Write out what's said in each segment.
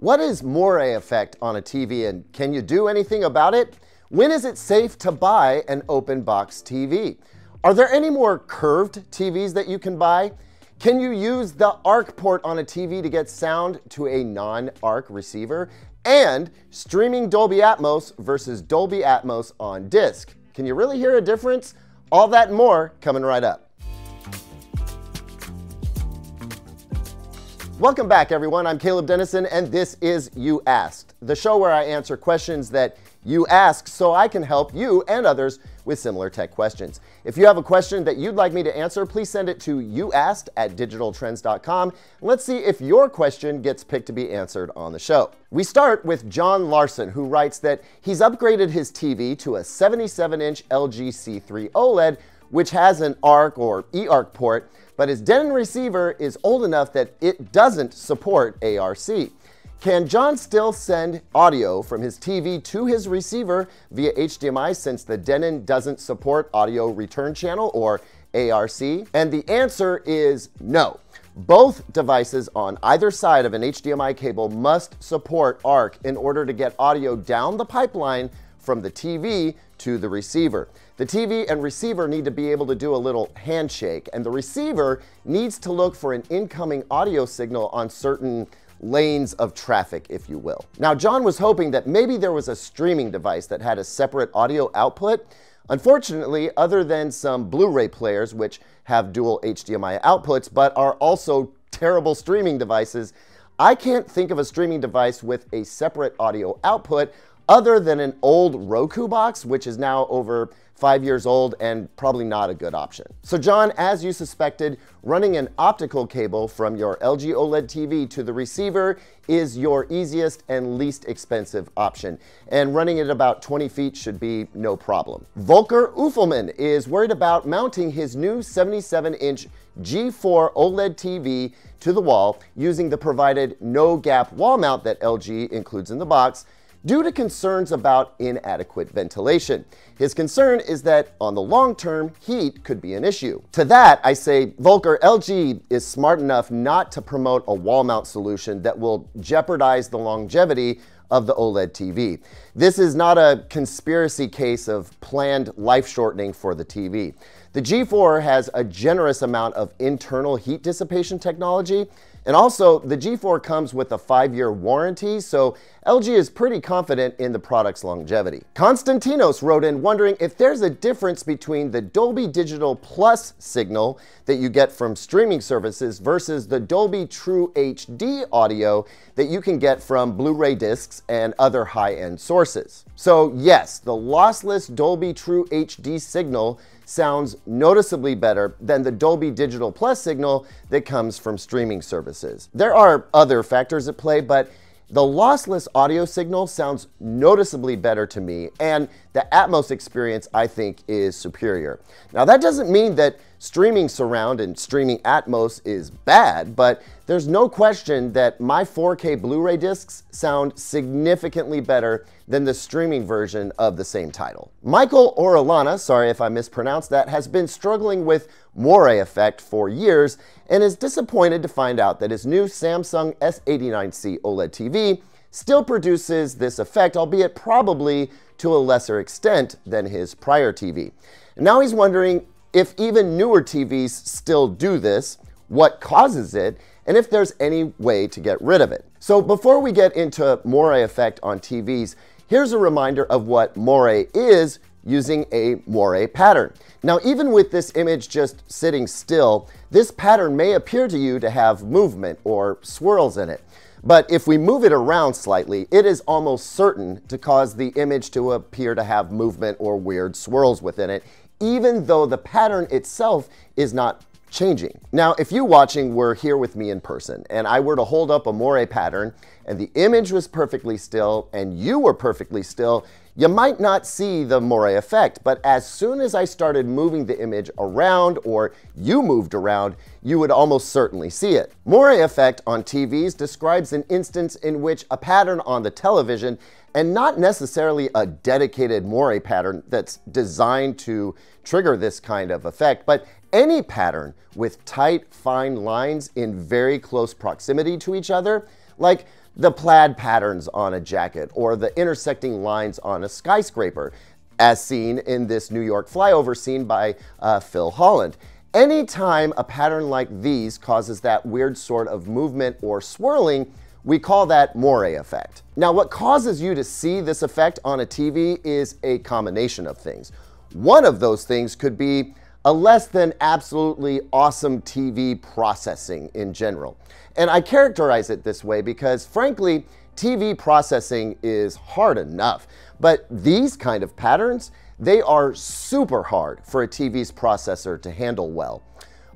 What is moire effect on a TV and can you do anything about it? When is it safe to buy an open box TV? Are there any more curved TVs that you can buy? Can you use the ARC port on a TV to get sound to a non-ARC receiver? And streaming Dolby Atmos versus Dolby Atmos on disc. Can you really hear a difference? All that and more coming right up. Welcome back, everyone. I'm Caleb Denison, and this is You Asked, the show where I answer questions that you ask so I can help you and others with similar tech questions. If you have a question that you'd like me to answer, please send it to youasked at digitaltrends.com. Let's see if your question gets picked to be answered on the show. We start with John Larson, who writes that he's upgraded his TV to a 77 inch LG C3 OLED, which has an ARC or eARC port but his Denon receiver is old enough that it doesn't support ARC. Can John still send audio from his TV to his receiver via HDMI since the Denon doesn't support audio return channel or ARC? And the answer is no. Both devices on either side of an HDMI cable must support ARC in order to get audio down the pipeline from the TV to the receiver. The TV and receiver need to be able to do a little handshake, and the receiver needs to look for an incoming audio signal on certain lanes of traffic, if you will. Now, John was hoping that maybe there was a streaming device that had a separate audio output. Unfortunately, other than some Blu-ray players, which have dual HDMI outputs, but are also terrible streaming devices, I can't think of a streaming device with a separate audio output other than an old Roku box, which is now over five years old and probably not a good option. So John, as you suspected, running an optical cable from your LG OLED TV to the receiver is your easiest and least expensive option. And running it about 20 feet should be no problem. Volker Uffelman is worried about mounting his new 77-inch G4 OLED TV to the wall using the provided no-gap wall mount that LG includes in the box due to concerns about inadequate ventilation. His concern is that on the long term, heat could be an issue. To that, I say, Volker, LG is smart enough not to promote a wall mount solution that will jeopardize the longevity of the OLED TV. This is not a conspiracy case of planned life shortening for the TV. The G4 has a generous amount of internal heat dissipation technology and also, the G4 comes with a five-year warranty, so LG is pretty confident in the product's longevity. Konstantinos wrote in wondering if there's a difference between the Dolby Digital Plus signal that you get from streaming services versus the Dolby True HD audio that you can get from Blu-ray discs and other high-end sources. So yes, the lossless Dolby True HD signal sounds noticeably better than the Dolby Digital Plus signal that comes from streaming services. There are other factors at play, but the lossless audio signal sounds noticeably better to me, and the Atmos experience I think is superior. Now that doesn't mean that streaming surround and streaming Atmos is bad, but there's no question that my 4K Blu-ray discs sound significantly better than the streaming version of the same title. Michael Orellana, sorry if I mispronounced that, has been struggling with moire effect for years and is disappointed to find out that his new Samsung S89C OLED TV still produces this effect, albeit probably to a lesser extent than his prior TV. Now he's wondering if even newer TVs still do this, what causes it, and if there's any way to get rid of it. So before we get into moire effect on TVs, here's a reminder of what moire is using a moire pattern. Now, even with this image just sitting still, this pattern may appear to you to have movement or swirls in it. But if we move it around slightly, it is almost certain to cause the image to appear to have movement or weird swirls within it, even though the pattern itself is not changing. Now, if you watching were here with me in person and I were to hold up a moire pattern and the image was perfectly still and you were perfectly still, you might not see the moire effect, but as soon as I started moving the image around or you moved around, you would almost certainly see it. Moire effect on TVs describes an instance in which a pattern on the television and not necessarily a dedicated moire pattern that's designed to trigger this kind of effect, but any pattern with tight, fine lines in very close proximity to each other, like the plaid patterns on a jacket or the intersecting lines on a skyscraper, as seen in this New York flyover scene by uh, Phil Holland. Anytime a pattern like these causes that weird sort of movement or swirling, we call that moire effect. Now, what causes you to see this effect on a TV is a combination of things. One of those things could be a less than absolutely awesome TV processing in general. And I characterize it this way because, frankly, TV processing is hard enough. But these kind of patterns, they are super hard for a TV's processor to handle well.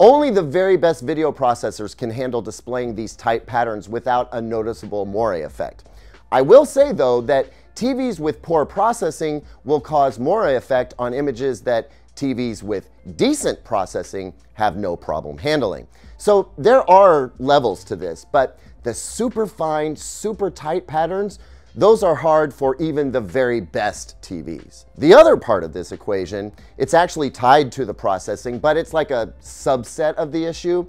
Only the very best video processors can handle displaying these tight patterns without a noticeable moire effect. I will say though that TVs with poor processing will cause moire effect on images that TVs with decent processing have no problem handling. So there are levels to this, but the super fine, super tight patterns those are hard for even the very best TVs. The other part of this equation, it's actually tied to the processing, but it's like a subset of the issue,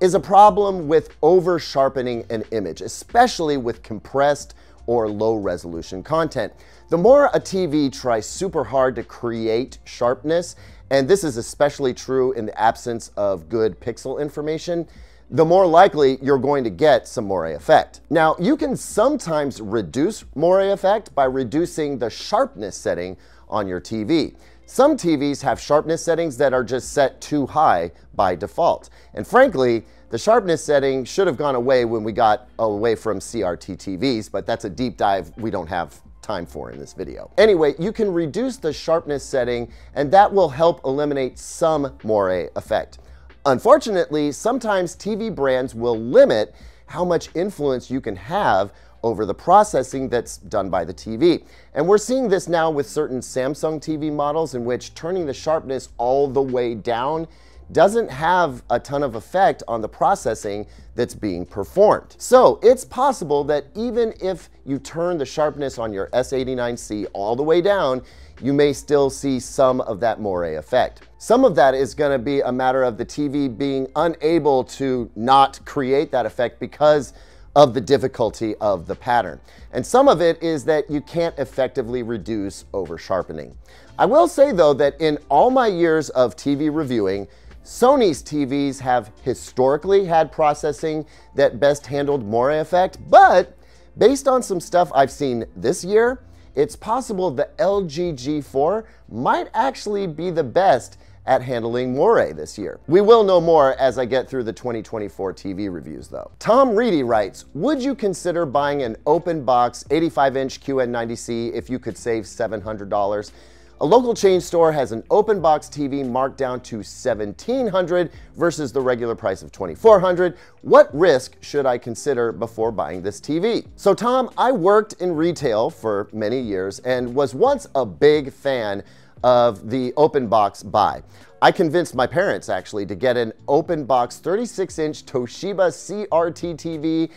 is a problem with over sharpening an image, especially with compressed or low resolution content. The more a TV tries super hard to create sharpness, and this is especially true in the absence of good pixel information, the more likely you're going to get some moire effect. Now, you can sometimes reduce moire effect by reducing the sharpness setting on your TV. Some TVs have sharpness settings that are just set too high by default. And frankly, the sharpness setting should have gone away when we got away from CRT TVs, but that's a deep dive we don't have time for in this video. Anyway, you can reduce the sharpness setting and that will help eliminate some moire effect. Unfortunately, sometimes TV brands will limit how much influence you can have over the processing that's done by the TV. And we're seeing this now with certain Samsung TV models in which turning the sharpness all the way down doesn't have a ton of effect on the processing that's being performed. So it's possible that even if you turn the sharpness on your S89C all the way down, you may still see some of that moire effect. Some of that is gonna be a matter of the TV being unable to not create that effect because of the difficulty of the pattern. And some of it is that you can't effectively reduce over sharpening. I will say though that in all my years of TV reviewing, Sony's TVs have historically had processing that best handled moire effect, but based on some stuff I've seen this year, it's possible the LG G4 might actually be the best at handling moire this year. We will know more as I get through the 2024 TV reviews though. Tom Reedy writes, would you consider buying an open box 85 inch QN90C if you could save $700? A local chain store has an open box TV marked down to 1,700 versus the regular price of 2,400. What risk should I consider before buying this TV? So Tom, I worked in retail for many years and was once a big fan of the open box buy. I convinced my parents actually to get an open box 36 inch Toshiba CRT TV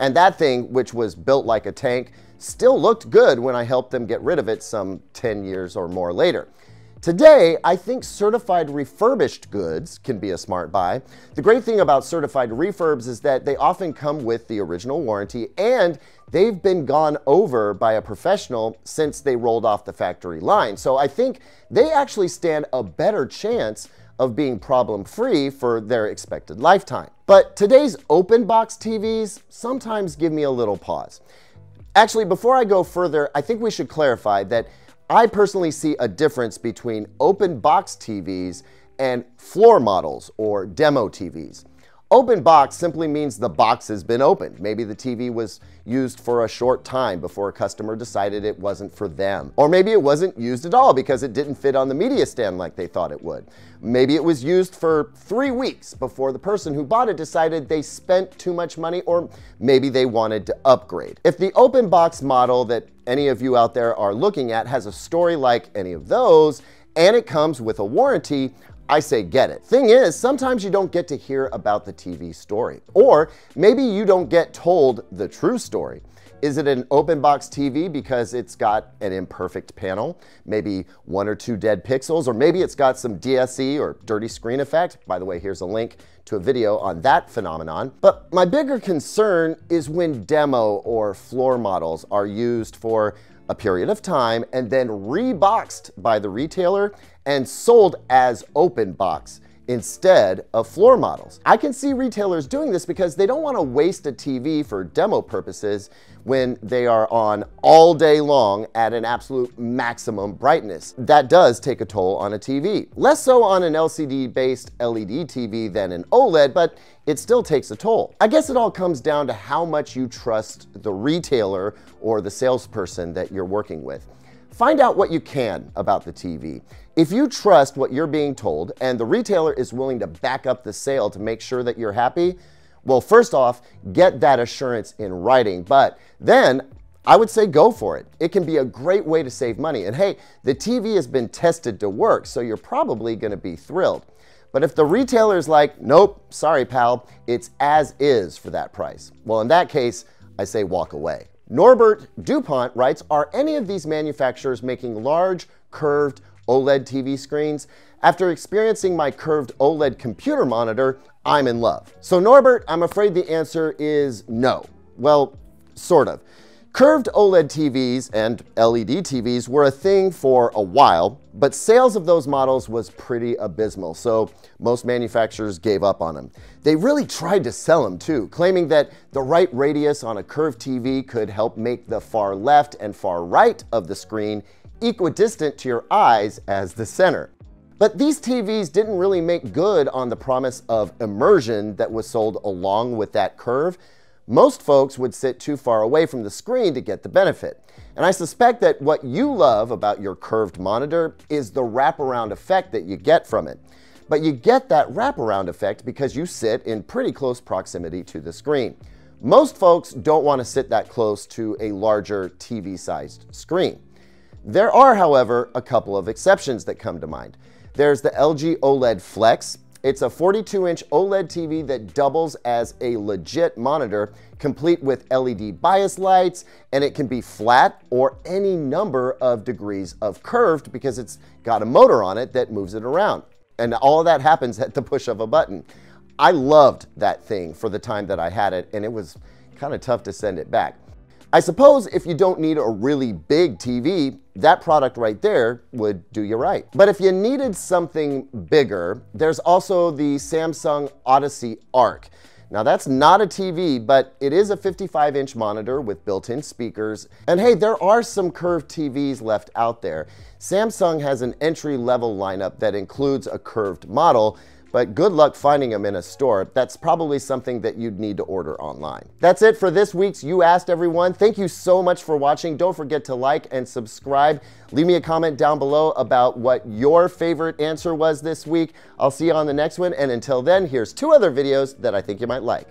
and that thing, which was built like a tank, still looked good when I helped them get rid of it some 10 years or more later. Today, I think certified refurbished goods can be a smart buy. The great thing about certified refurbs is that they often come with the original warranty and they've been gone over by a professional since they rolled off the factory line. So I think they actually stand a better chance of being problem free for their expected lifetime. But today's open box TVs sometimes give me a little pause. Actually, before I go further, I think we should clarify that I personally see a difference between open box TVs and floor models or demo TVs. Open box simply means the box has been opened. Maybe the TV was used for a short time before a customer decided it wasn't for them. Or maybe it wasn't used at all because it didn't fit on the media stand like they thought it would. Maybe it was used for three weeks before the person who bought it decided they spent too much money or maybe they wanted to upgrade. If the open box model that any of you out there are looking at has a story like any of those, and it comes with a warranty, I say get it. Thing is, sometimes you don't get to hear about the TV story. Or maybe you don't get told the true story. Is it an open box TV because it's got an imperfect panel, maybe one or two dead pixels, or maybe it's got some DSE or dirty screen effect? By the way, here's a link to a video on that phenomenon. But my bigger concern is when demo or floor models are used for a period of time and then reboxed by the retailer and sold as open box instead of floor models. I can see retailers doing this because they don't want to waste a TV for demo purposes when they are on all day long at an absolute maximum brightness. That does take a toll on a TV. Less so on an LCD-based LED TV than an OLED, but it still takes a toll. I guess it all comes down to how much you trust the retailer or the salesperson that you're working with. Find out what you can about the TV. If you trust what you're being told and the retailer is willing to back up the sale to make sure that you're happy, well, first off, get that assurance in writing. But then I would say go for it. It can be a great way to save money. And hey, the TV has been tested to work, so you're probably going to be thrilled. But if the retailer is like, nope, sorry, pal, it's as is for that price, well, in that case, I say walk away. Norbert DuPont writes, are any of these manufacturers making large, curved OLED TV screens? After experiencing my curved OLED computer monitor, I'm in love. So Norbert, I'm afraid the answer is no. Well, sort of. Curved OLED TVs and LED TVs were a thing for a while, but sales of those models was pretty abysmal, so most manufacturers gave up on them. They really tried to sell them too, claiming that the right radius on a curved TV could help make the far left and far right of the screen equidistant to your eyes as the center. But these TVs didn't really make good on the promise of immersion that was sold along with that curve, most folks would sit too far away from the screen to get the benefit. And I suspect that what you love about your curved monitor is the wraparound effect that you get from it. But you get that wraparound effect because you sit in pretty close proximity to the screen. Most folks don't want to sit that close to a larger TV-sized screen. There are, however, a couple of exceptions that come to mind. There's the LG OLED Flex, it's a 42-inch OLED TV that doubles as a legit monitor, complete with LED bias lights, and it can be flat or any number of degrees of curved because it's got a motor on it that moves it around. And all of that happens at the push of a button. I loved that thing for the time that I had it, and it was kind of tough to send it back. I suppose if you don't need a really big TV, that product right there would do you right. But if you needed something bigger, there's also the Samsung Odyssey Arc. Now that's not a TV, but it is a 55 inch monitor with built-in speakers. And hey, there are some curved TVs left out there. Samsung has an entry level lineup that includes a curved model, but good luck finding them in a store. That's probably something that you'd need to order online. That's it for this week's You Asked Everyone. Thank you so much for watching. Don't forget to like and subscribe. Leave me a comment down below about what your favorite answer was this week. I'll see you on the next one, and until then, here's two other videos that I think you might like.